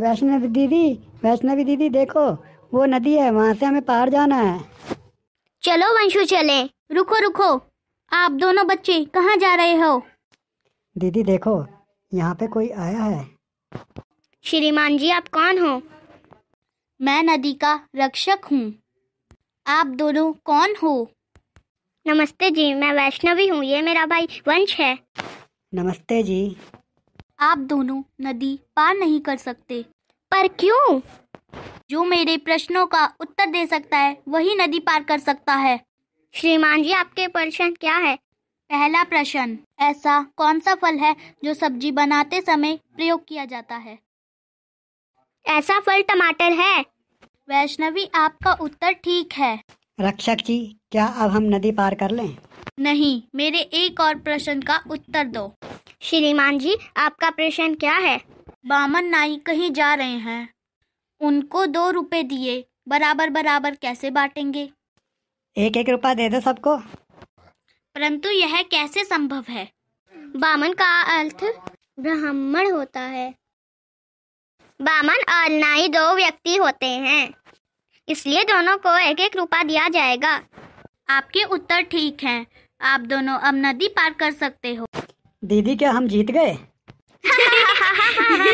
वैष्णवी दीदी वैष्णवी दीदी देखो वो नदी है वहाँ से हमें पार जाना है। चलो वंशु चले। रुको रुको। आप दोनों बच्चे कहाँ जा रहे हो? दीदी देखो यहाँ पे कोई आया है। श्रीमान जी आप कौन हो? मैं नदी का रक्षक हूँ। आप दोनों कौन हो? नमस्ते जी मैं वैष्णवी हूँ। ये मेरा भाई वंश है। नमस्ते जी। आप दोनों नदी पार नहीं कर सकते। पर क्यों? जो मेरे प्रश्नों का उत्तर दे सकता है वही नदी पार कर सकता है। श्रीमान जी आपके प्रश्न क्या है? पहला प्रश्न ऐसा कौन सा फल है जो सब्ज़ी बनाते समय प्रयोग किया जाता है? ऐसा फल टमाटर है। वैष्णवी आपका उत्तर ठीक है। रक्षक जी क्या अब हम नदी पार कर लें? नहीं मेरे एक और प्रश्न का उत्तर दो। श्रीमान जी आपका प्रश्न क्या है? बामन नाई कहीं जा रहे हैं। उनको दो रुपए दिए बराबर बराबर कैसे बांटेंगे? एक एक रुपया दे दो सबको। परंतु यह कैसे संभव है? बामन का अर्थ ब्राह्मण होता है। बामन और नाई दो व्यक्ति होते हैं इसलिए दोनों को एक एक रुपया दिया जाएगा। आपके उत्तर ठीक हैं। आप दोनों अब नदी पार कर सकते हो। दीदी क्या हम जीत गए?